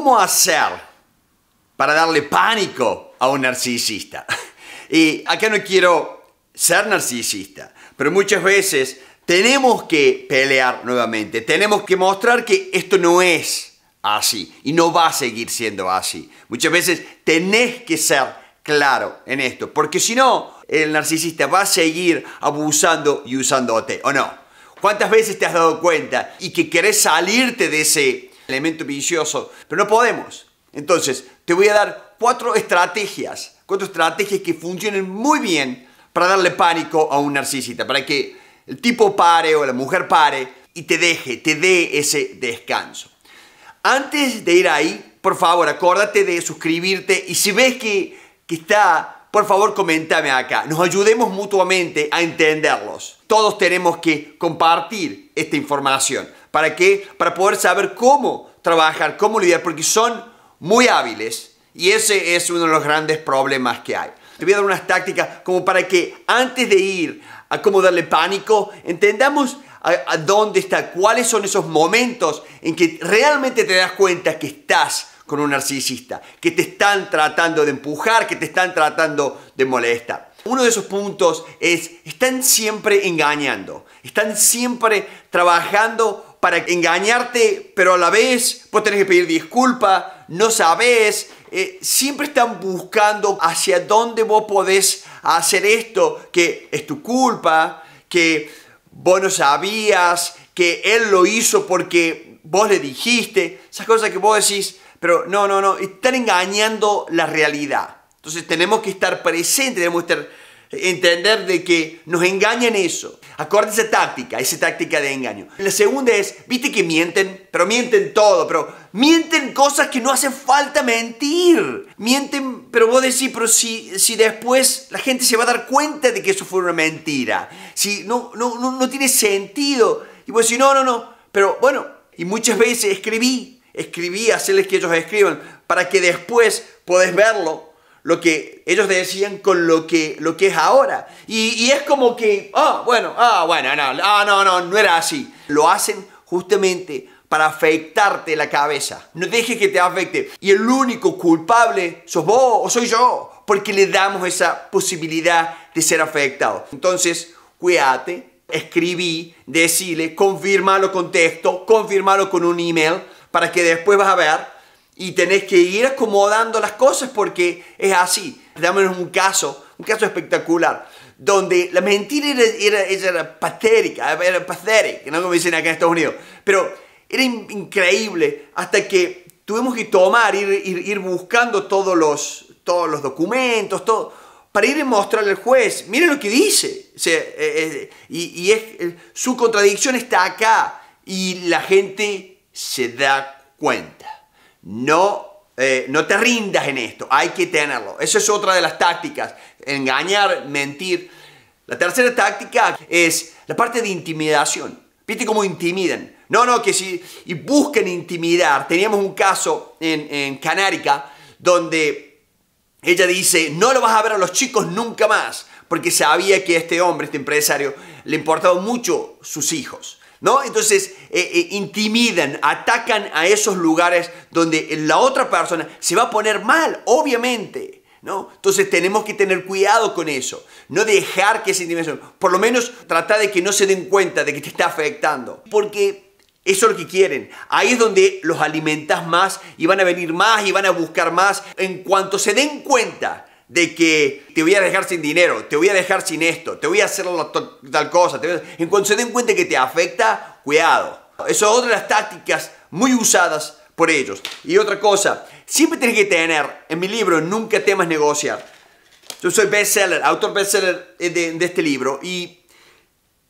¿cómo hacer para darle pánico a un narcisista? Y acá no quiero ser narcisista, pero muchas veces tenemos que pelear nuevamente, tenemos que mostrar que esto no es así y no va a seguir siendo así. Muchas veces tenés que ser claro en esto, porque si no, el narcisista va a seguir abusando y usándote, ¿o no? ¿Cuántas veces te has dado cuenta y que querés salirte de ese elemento vicioso, pero no podemos? Entonces, te voy a dar cuatro estrategias, cuatro estrategias que funcionen muy bien para darle pánico a un narcisista, para que el tipo pare o la mujer pare y te deje, te dé ese descanso. Antes de ir ahí, por favor, acuérdate de suscribirte y si ves que, que está, por favor, coméntame acá. Nos ayudemos mutuamente a entenderlos. Todos tenemos que compartir esta información. ¿Para qué? Para poder saber cómo trabajar, cómo lidiar, porque son muy hábiles y ese es uno de los grandes problemas que hay. Te voy a dar unas tácticas como para que antes de ir a cómo darle pánico, entendamos a, dónde está, cuáles son esos momentos en que realmente te das cuenta que estás con un narcisista, que te están tratando de empujar, que te están tratando de molestar. Uno de esos puntos es, están siempre engañando, están siempre trabajando para engañarte, pero a la vez vos tenés que pedir disculpa, no sabes, eh, siempre están buscando hacia dónde vos podés hacer esto, que es tu culpa, que vos no sabías, que él lo hizo porque vos le dijiste, esas cosas que vos decís, pero no, no, no, están engañando la realidad. Entonces tenemos que estar presentes, tenemos que estar entender de que nos engañan eso. Acuérdate esa táctica, esa táctica de engaño. La segunda es, viste que mienten, pero mienten todo, pero mienten cosas que no hace falta mentir. Mienten, pero vos decís, pero si, si después la gente se va a dar cuenta de que eso fue una mentira. Si no, no, no, no tiene sentido. Y vos decís, no, no, no. Pero bueno, y muchas veces escribí, escribí, hacerles que ellos escriban, para que después podés verlo lo que ellos decían con lo que, lo que es ahora. Y, es como que, ah, bueno, ah, bueno, no, ah, no, no, no era así. Lo hacen justamente para afectarte la cabeza. No dejes que te afecte. Y el único culpable sos vos o soy yo, porque le damos esa posibilidad de ser afectado. Entonces, cuídate, escribí, decile, confirmalo con texto, confirmalo con un email, para que después vas a ver y tenés que ir acomodando las cosas porque es así. Dame un caso, un caso espectacular, donde la mentira era, era, patética, era patética, no como dicen acá en Estados Unidos, pero era increíble hasta que tuvimos que tomar, ir, ir, buscando todos los, todos los documentos, todo, para ir a mostrarle al juez, mire lo que dice, eh, eh, y, es, su contradicción está acá, y la gente se da cuenta no, eh, no te rindas en esto, hay que tenerlo. Eso es otra de las tácticas, engañar, mentir. La tercera táctica es la parte de intimidación. ¿Viste cómo intimidan? No, no, que si y busquen intimidar. Teníamos un caso en, en donde ella dice, no lo vas a ver a los chicos nunca más, porque sabía que este hombre, este empresario, le importaban mucho sus hijos. ¿No? Entonces eh, eh, intimidan, atacan a esos lugares donde la otra persona se va a poner mal, obviamente. ¿No? Entonces tenemos que tener cuidado con eso, no dejar que esa intimidación, por lo menos tratar de que no se den cuenta de que te está afectando, porque eso es lo que quieren. Ahí es donde los alimentas más y van a venir más y van a buscar más. En cuanto se den cuenta de que te voy a dejar sin dinero, te voy a dejar sin esto, te voy a hacer tal cosa. En cuanto se den cuenta que te afecta, cuidado. Eso es otra de las tácticas muy usadas por ellos. Y otra cosa, siempre tienes que tener, en mi libro, Nunca temas negociar. Yo soy bestseller, autor bestseller de, de este libro y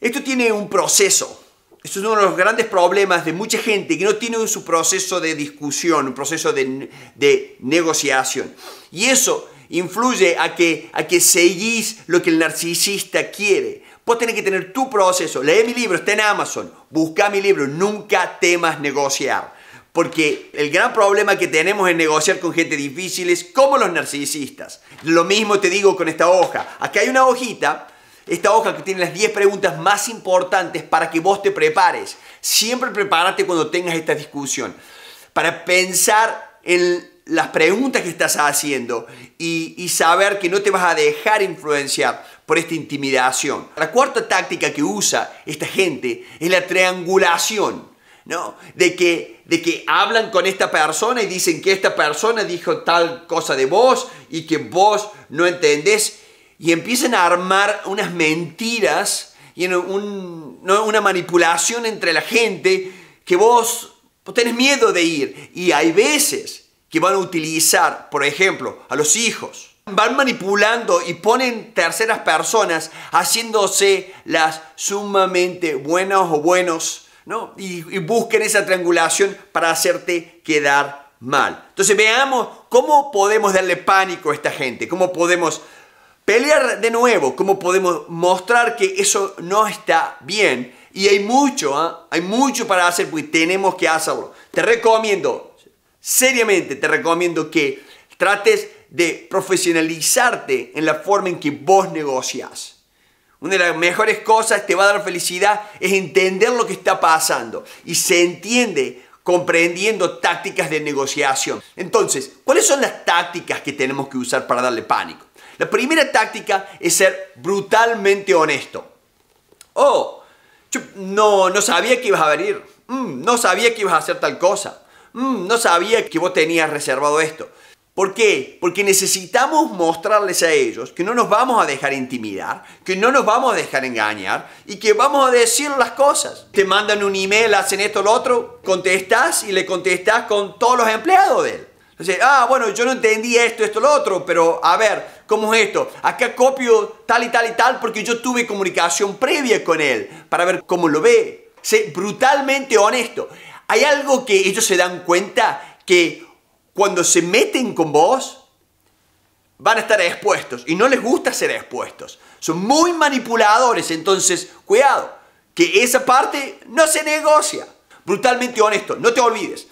esto tiene un proceso. Esto es uno de los grandes problemas de mucha gente que no tiene su proceso de discusión, un proceso de negociación. Y eso influye a que, a que seguís lo que el narcisista quiere. Vos tenés que tener tu proceso. Lee mi libro, está en Amazon. Busca mi libro. Nunca temas negociar. Porque el gran problema que tenemos en negociar con gente difícil es como los narcisistas. Lo mismo te digo con esta hoja. Aquí hay una hojita, esta hoja que tiene las 10 preguntas más importantes para que vos te prepares. Siempre prepárate cuando tengas esta discusión. Para pensar en las preguntas que estás haciendo y, saber que no te vas a dejar influenciar por esta intimidación. La cuarta táctica que usa esta gente es la triangulación. ¿no? De que, de que hablan con esta persona y dicen que esta persona dijo tal cosa de vos y que vos no entendés y empiezan a armar unas mentiras y una manipulación entre la gente que vos, vos tenés miedo de ir. Y hay veces que van a utilizar, por ejemplo, a los hijos. Van manipulando y ponen terceras personas haciéndose las sumamente buenas o buenos ¿no? Y, busquen esa triangulación para hacerte quedar mal. Entonces veamos cómo podemos darle pánico a esta gente, cómo podemos pelear de nuevo, cómo podemos mostrar que eso no está bien. Y hay mucho, ¿ah? hay mucho para hacer, porque tenemos que hacerlo. Te recomiendo, seriamente te recomiendo que trates de profesionalizarte en la forma en que vos negocias. Una de las mejores cosas que te va a dar felicidad es entender lo que está pasando y se entiende comprendiendo tácticas de negociación. Entonces, ¿cuáles son las tácticas que tenemos que usar para darle pánico? La primera táctica es ser brutalmente honesto. Oh, no, no sabía que ibas a venir. Mm, no sabía que ibas a hacer tal cosa. Mm, no sabía que vos tenías reservado esto. ¿Por qué? Porque necesitamos mostrarles a ellos que no nos vamos a dejar intimidar, que no nos vamos a dejar engañar y que vamos a decir las cosas. Te mandan un email, hacen esto o lo otro, contestas y le contestas con todos los empleados de él. Entonces, ah, bueno, yo no entendí esto, esto, lo otro, pero a ver, ¿cómo es esto? Acá copio tal y tal y tal porque yo tuve comunicación previa con él para ver cómo lo ve. Sé brutalmente honesto. Hay algo que ellos se dan cuenta que cuando se meten con vos, van a estar expuestos y no les gusta ser expuestos. Son muy manipuladores, entonces cuidado, que esa parte no se negocia. Brutalmente honesto, no te olvides.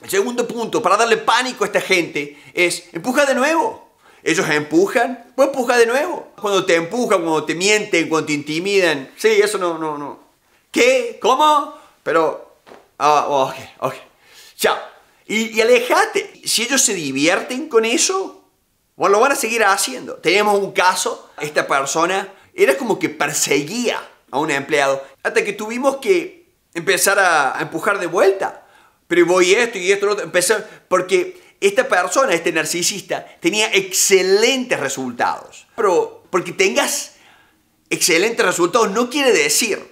El segundo punto, para darle pánico a esta gente, es empuja de nuevo. Ellos empujan, pues empuja de nuevo. Cuando te empujan, cuando te mienten, cuando te intimidan. Sí, eso no, no, no. ¿Qué? ¿Cómo? Pero, ah, ok, ok. Chao. Y, alejate. Si ellos se divierten con eso, bueno, lo van a seguir haciendo. Tenemos un caso, esta persona era como que perseguía a un empleado hasta que tuvimos que empezar a, empujar de vuelta. Pero voy esto y esto, lo otro, empezar, porque esta persona, este narcisista, tenía excelentes resultados. Pero porque tengas excelentes resultados no quiere decir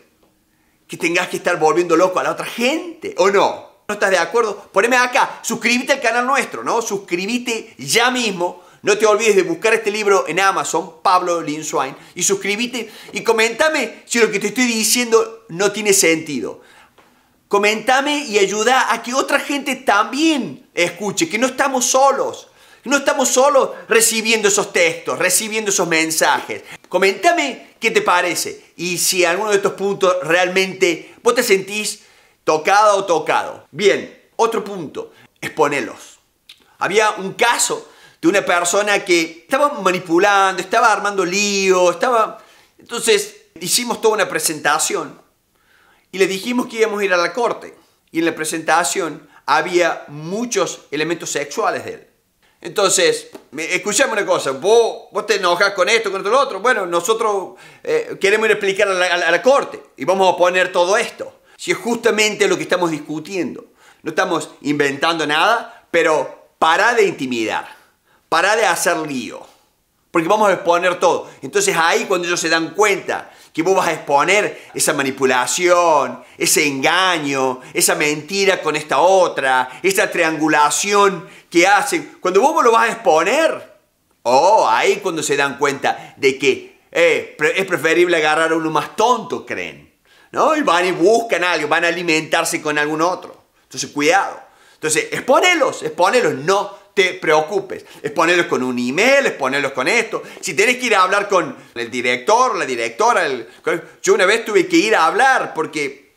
que tengas que estar volviendo loco a la otra gente, ¿o no? no estás de acuerdo, poneme acá, suscríbete al canal nuestro, ¿no? Suscríbete ya mismo. No te olvides de buscar este libro en Amazon, Pablo Linswine, y suscríbete y comentame si lo que te estoy diciendo no tiene sentido. Comentame y ayuda a que otra gente también escuche, que no estamos solos. No estamos solos recibiendo esos textos, recibiendo esos mensajes. Comentame qué te parece y si alguno de estos puntos realmente vos te sentís Tocado o tocado. Bien, otro punto, exponelos. Había un caso de una persona que estaba manipulando, estaba armando lío, estaba... Entonces hicimos toda una presentación y le dijimos que íbamos a ir a la corte. Y en la presentación había muchos elementos sexuales de él. Entonces, escuchame una cosa, vos, vos te enojas con esto, con esto, lo otro. Bueno, nosotros eh, queremos ir a explicar a la, a la corte y vamos a poner todo esto si es justamente lo que estamos discutiendo. No estamos inventando nada, pero para de intimidar, para de hacer lío, porque vamos a exponer todo. Entonces ahí cuando ellos se dan cuenta que vos vas a exponer esa manipulación, ese engaño, esa mentira con esta otra, esa triangulación que hacen, cuando vos lo vas a exponer, oh, ahí cuando se dan cuenta de que eh, es preferible agarrar a uno más tonto, creen. ¿no? Y van y buscan algo, van a alimentarse con algún otro. Entonces, cuidado. Entonces, exponelos, exponelos, no te preocupes. Exponelos con un email, exponelos con esto. Si tienes que ir a hablar con el director, la directora, yo una vez tuve que ir a hablar porque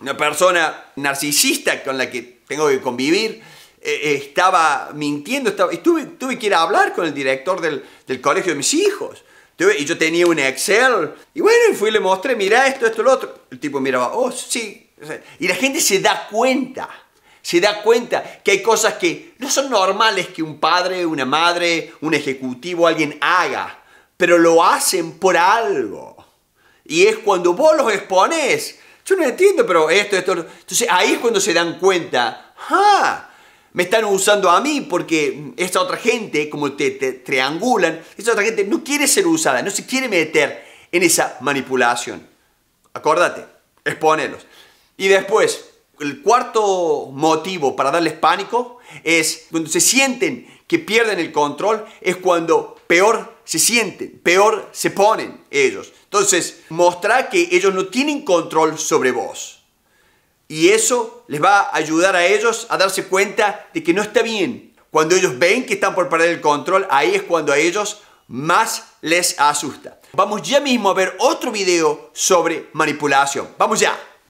una persona narcisista con la que tengo que convivir eh, estaba mintiendo, estaba, y tuve, tuve que ir a hablar con el director del, del colegio de mis hijos. Y yo tenía un Excel. Y bueno, y fui y le mostré, mira esto, esto, lo otro. El tipo miraba, oh, sí. Y la gente se da cuenta. Se da cuenta que hay cosas que no son normales que un padre, una madre, un ejecutivo, alguien haga, pero lo hacen por algo. Y es cuando vos los expones, yo no entiendo, pero esto, esto, entonces ahí es cuando se dan cuenta, ¡ah! Me están usando a mí porque esta otra gente, como te, te triangulan, esta otra gente no quiere ser usada, no se quiere meter en esa manipulación. Acordate, exponelos. Y después, el cuarto motivo para darles pánico es cuando se sienten que pierden el control, es cuando peor se sienten, peor se ponen ellos. Entonces, mostrar que ellos no tienen control sobre vos. Y eso les va a ayudar a ellos a darse cuenta de que no está bien. Cuando ellos ven que están por perder el control, ahí es cuando a ellos más les asusta. Vamos ya mismo a ver otro video sobre manipulación. Vamos ya.